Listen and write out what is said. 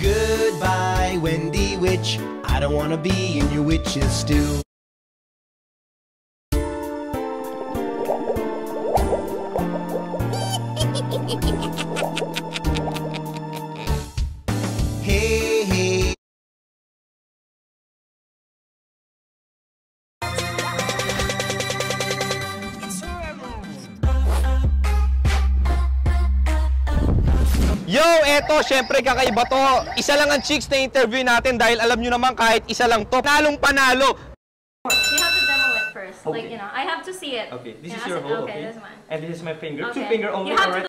Goodbye, Wendy Witch. I don't wanna be in your witch's stew. Yo, eto, syempre kakaiba to. Isa lang ang chicks na interview natin dahil alam nyo naman kahit isa lang to. Nalong panalo. You have to demo it first. Like, Okay. you know, I have to see it. Okay, this Yeah, is your hole, Okay, okay? this one. And this is my finger. Two Okay. finger only, You have to alright?